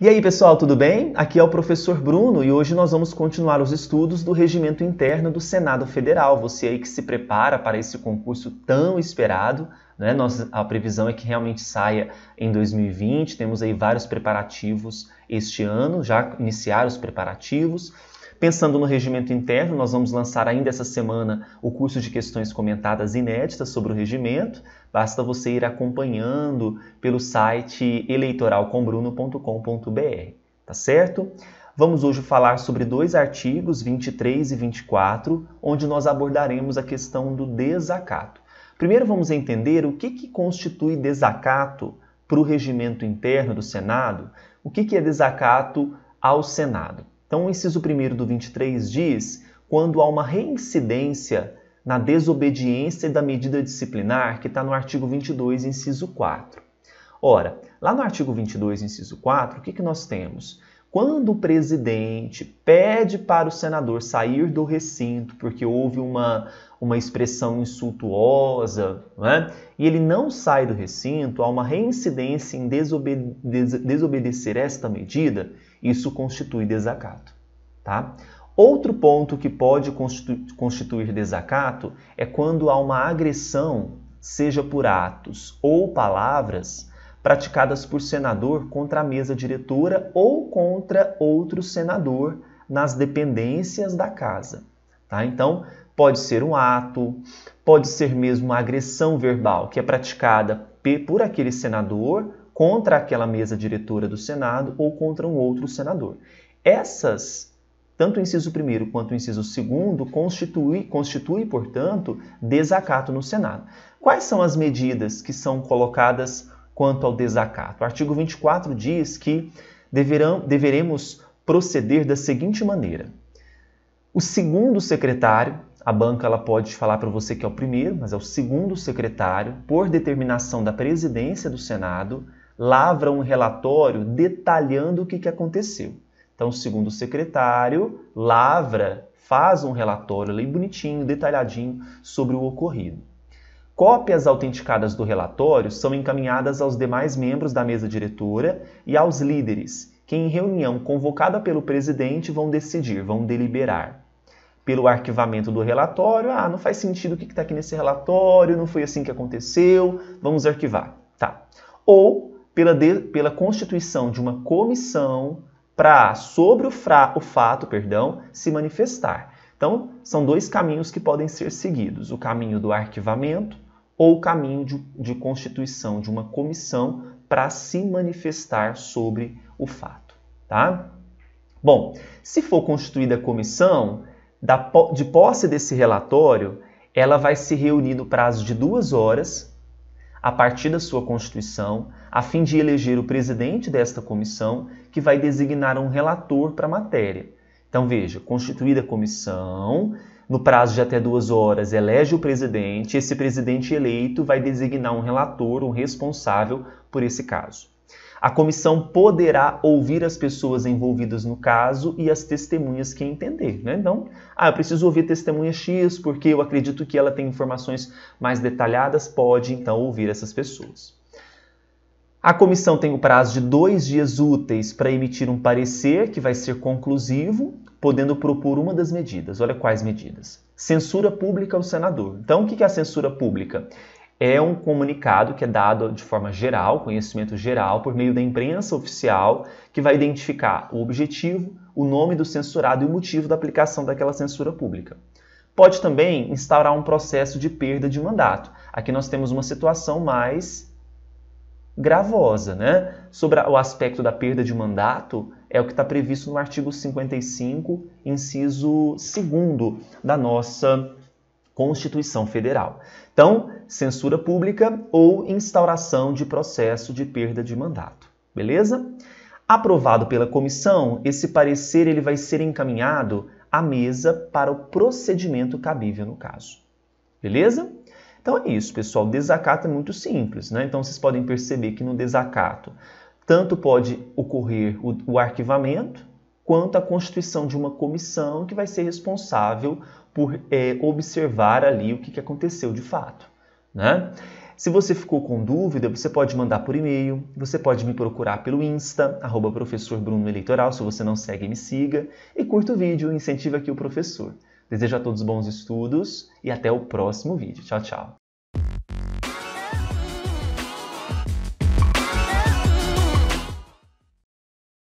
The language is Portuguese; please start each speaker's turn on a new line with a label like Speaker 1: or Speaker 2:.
Speaker 1: E aí, pessoal, tudo bem? Aqui é o professor Bruno e hoje nós vamos continuar os estudos do Regimento Interno do Senado Federal. Você aí que se prepara para esse concurso tão esperado, né? Nossa, a previsão é que realmente saia em 2020. Temos aí vários preparativos este ano, já iniciaram os preparativos. Pensando no regimento interno, nós vamos lançar ainda essa semana o curso de questões comentadas inéditas sobre o regimento. Basta você ir acompanhando pelo site eleitoralcombruno.com.br, tá certo? Vamos hoje falar sobre dois artigos, 23 e 24, onde nós abordaremos a questão do desacato. Primeiro vamos entender o que, que constitui desacato para o regimento interno do Senado, o que, que é desacato ao Senado. Então, o inciso 1 do 23 diz quando há uma reincidência na desobediência da medida disciplinar, que está no artigo 22, inciso 4. Ora, lá no artigo 22, inciso 4, o que, que nós temos? Quando o presidente pede para o senador sair do recinto porque houve uma, uma expressão insultuosa, né? e ele não sai do recinto, há uma reincidência em desobede desobedecer esta medida, isso constitui desacato. Tá? Outro ponto que pode constituir desacato é quando há uma agressão, seja por atos ou palavras, praticadas por senador contra a mesa diretora ou contra outro senador nas dependências da casa. Tá? Então, pode ser um ato, pode ser mesmo uma agressão verbal que é praticada por aquele senador contra aquela mesa diretora do Senado ou contra um outro senador. Essas, tanto o inciso primeiro quanto o inciso segundo, constitui, constitui, portanto, desacato no Senado. Quais são as medidas que são colocadas quanto ao desacato. O artigo 24 diz que deverão, deveremos proceder da seguinte maneira. O segundo secretário, a banca ela pode falar para você que é o primeiro, mas é o segundo secretário, por determinação da presidência do Senado, lavra um relatório detalhando o que, que aconteceu. Então, o segundo secretário lavra, faz um relatório ali bonitinho, detalhadinho sobre o ocorrido. Cópias autenticadas do relatório são encaminhadas aos demais membros da mesa diretora e aos líderes, que em reunião convocada pelo presidente vão decidir, vão deliberar. Pelo arquivamento do relatório, ah, não faz sentido o que está aqui nesse relatório, não foi assim que aconteceu, vamos arquivar. Tá. Ou pela, de, pela constituição de uma comissão para, sobre o, fra, o fato, perdão, se manifestar. Então, são dois caminhos que podem ser seguidos: o caminho do arquivamento ou o caminho de, de constituição de uma comissão para se manifestar sobre o fato. Tá? Bom, se for constituída a comissão, de posse desse relatório, ela vai se reunir no prazo de duas horas, a partir da sua constituição, a fim de eleger o presidente desta comissão, que vai designar um relator para a matéria. Então, veja, constituída a comissão, no prazo de até duas horas, elege o presidente. Esse presidente eleito vai designar um relator, um responsável por esse caso. A comissão poderá ouvir as pessoas envolvidas no caso e as testemunhas que entender. Né? Então, ah, eu preciso ouvir testemunha X porque eu acredito que ela tem informações mais detalhadas, pode então ouvir essas pessoas. A comissão tem o prazo de dois dias úteis para emitir um parecer que vai ser conclusivo podendo propor uma das medidas. Olha quais medidas. Censura pública ao senador. Então, o que é a censura pública? É um comunicado que é dado de forma geral, conhecimento geral, por meio da imprensa oficial, que vai identificar o objetivo, o nome do censurado e o motivo da aplicação daquela censura pública. Pode também instaurar um processo de perda de mandato. Aqui nós temos uma situação mais gravosa, né? Sobre o aspecto da perda de mandato, é o que está previsto no artigo 55, inciso 2 da nossa Constituição Federal. Então, censura pública ou instauração de processo de perda de mandato. Beleza? Aprovado pela comissão, esse parecer ele vai ser encaminhado à mesa para o procedimento cabível no caso. Beleza? Então é isso, pessoal. Desacato é muito simples, né? Então vocês podem perceber que no desacato tanto pode ocorrer o, o arquivamento quanto a constituição de uma comissão que vai ser responsável por é, observar ali o que, que aconteceu de fato. Né? Se você ficou com dúvida, você pode mandar por e-mail, você pode me procurar pelo Insta, arroba professor Bruno Eleitoral, se você não segue, me siga, e curta o vídeo, incentiva aqui o professor. Desejo a todos bons estudos e até o próximo vídeo. Tchau, tchau!